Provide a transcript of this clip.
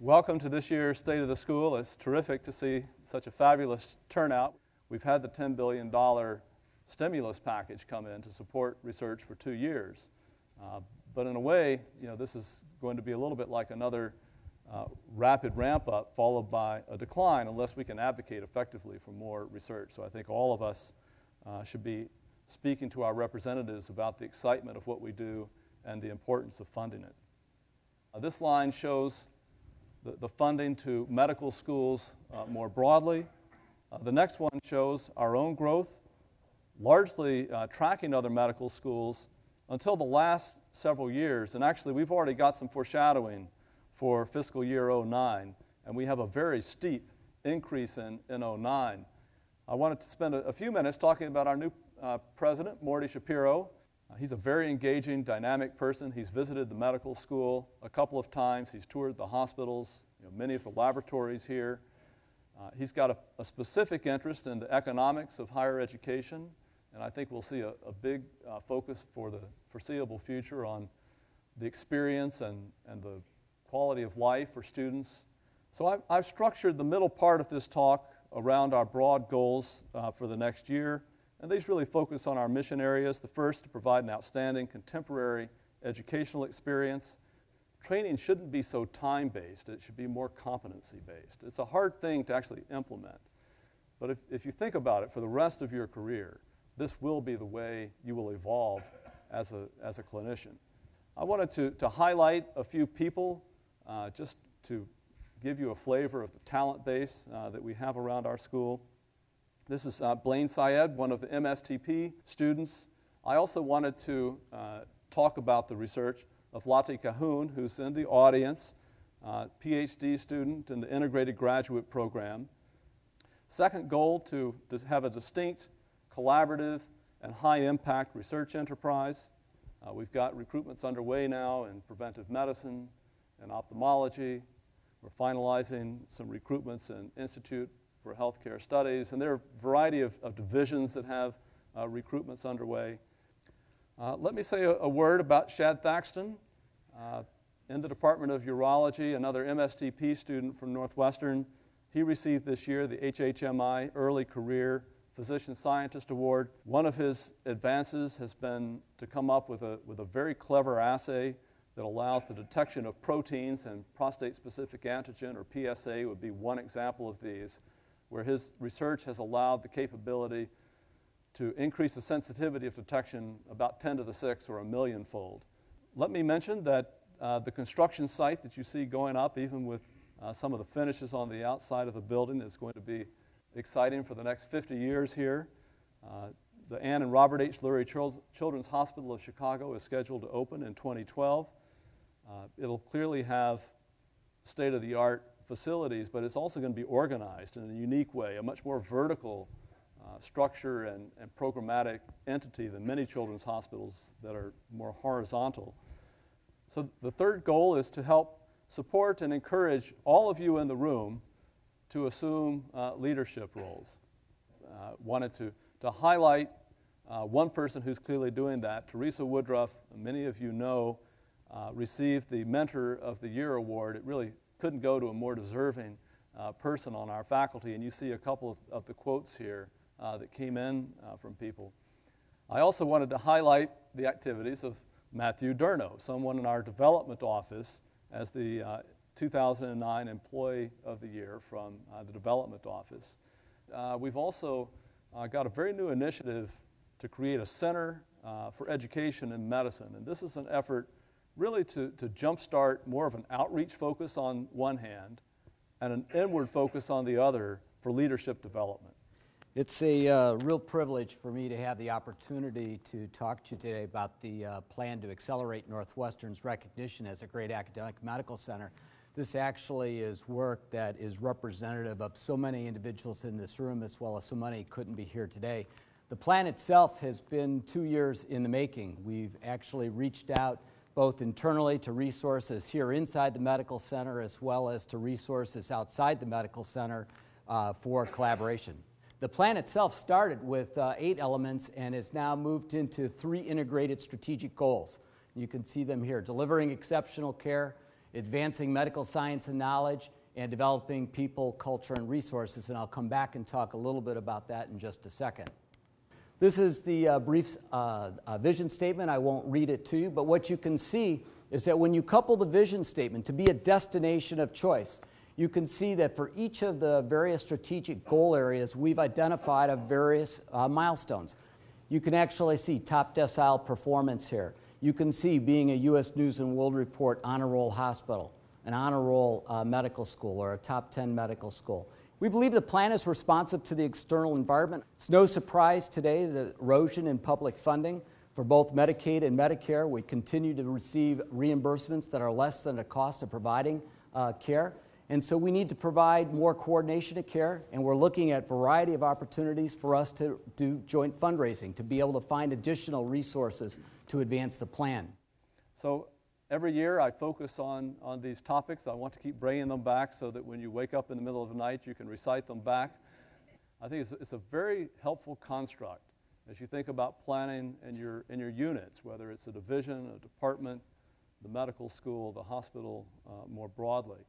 welcome to this year's State of the School. It's terrific to see such a fabulous turnout. We've had the $10 billion stimulus package come in to support research for two years. Uh, but in a way, you know, this is going to be a little bit like another uh, rapid ramp up followed by a decline unless we can advocate effectively for more research. So I think all of us uh, should be speaking to our representatives about the excitement of what we do and the importance of funding it. Uh, this line shows the, the, funding to medical schools uh, more broadly. Uh, the next one shows our own growth, largely uh, tracking other medical schools until the last several years. And actually, we've already got some foreshadowing for fiscal year 09, and we have a very steep increase in, in 09. I wanted to spend a, a few minutes talking about our new uh, president, Morty Schapiro. Uh, he's a very engaging, dynamic person. He's visited the medical school a couple of times. He's toured the hospitals, you know, many of the laboratories here. Uh, he's got a, a, specific interest in the economics of higher education, and I think we'll see a, a big uh, focus for the foreseeable future on the experience and, and the quality of life for students. So I've, I've structured the middle part of this talk around our broad goals uh, for the next year. And these really focus on our mission areas. The first, to provide an outstanding contemporary educational experience. Training shouldn't be so time based, it should be more competency based. It's a hard thing to actually implement. But if, if you think about it for the rest of your career, this will be the way you will evolve as a, as a clinician. I wanted to, to highlight a few people uh, just to give you a flavor of the talent base uh, that we have around our school. This is uh, Blaine Syed, one of the MSTP students. I also wanted to uh, talk about the research of Lati Cahoon, who's in the audience, uh, PhD student in the Integrated Graduate Program. Second goal to, to have a distinct, collaborative, and high impact research enterprise. Uh, we've got recruitments underway now in preventive medicine and ophthalmology. We're finalizing some recruitments in Institute for healthcare studies, and there are a variety of, of divisions that have uh, recruitments underway. Uh, let me say a, a, word about Shad Thaxton. Uh, in the Department of Urology, another MSTP student from Northwestern, he received this year the HHMI Early Career Physician Scientist Award. One of his advances has been to come up with a, with a very clever assay that allows the detection of proteins, and prostate specific antigen, or PSA, would be one example of these where his research has allowed the capability to increase the sensitivity of detection about 10 to the 6 or a million fold. Let me mention that uh, the construction site that you see going up, even with uh, some of the finishes on the outside of the building, is going to be exciting for the next 50 years here. Uh, the Ann and Robert H. Lurie Children's Hospital of Chicago is scheduled to open in 2012. Uh, it'll clearly have state of the art facilities, but it's also going to be organized in a unique way, a much more vertical uh, structure and, and programmatic entity than many children's hospitals that are more horizontal. So, the third goal is to help support and encourage all of you in the room to assume uh, leadership roles. Uh, wanted to, to highlight uh, one person who's clearly doing that. Teresa Woodruff, many of you know, uh, received the Mentor of the Year award. It really couldn't go to a more deserving uh, person on our faculty, and you see a couple of, of the quotes here uh, that came in uh, from people. I also wanted to highlight the activities of Matthew Durno, someone in our development office as the uh, 2009 Employee of the Year from uh, the development office. We've also got a very new initiative to create a center for education in medicine, and this is an effort really to, to jumpstart more of an outreach focus on one hand and an inward focus on the other for leadership development. It's a uh, real privilege for me to have the opportunity to talk to you today about the uh, plan to accelerate Northwestern's recognition as a great academic medical center. This actually is work that is representative of so many individuals in this room, as well as so many couldn't be here today. The plan itself has been two years in the making. We've actually reached out both internally to resources here inside the medical center as well as to resources outside the medical center uh, for collaboration. The plan itself started with uh, eight elements and has now moved into three integrated strategic goals. You can see them here delivering exceptional care, advancing medical science and knowledge, and developing people, culture, and resources. And I'll come back and talk a little bit about that in just a second. This is the uh, brief uh, uh, vision statement. I won't read it to you, but what you can see is that when you couple the vision statement to be a destination of choice, you can see that for each of the various strategic goal areas, we've identified a various uh, milestones. You can actually see top decile performance here. You can see being a U.S. News and World Report honor roll hospital, an honor roll uh, medical school, or a top 10 medical school. We believe the plan is responsive to the external environment. It's no surprise today the erosion in public funding for both Medicaid and Medicare. We continue to receive reimbursements that are less than the cost of providing uh, care. And so we need to provide more coordination of care, and we're looking at a variety of opportunities for us to do joint fundraising, to be able to find additional resources to advance the plan. So every year I focus on, on these topics. I want to keep bringing them back so that when you wake up in the middle of the night, you can recite them back. I think it's, it's a very helpful construct as you think about planning in your, in your units, whether it's a division, a department, the medical school, the hospital uh, more broadly.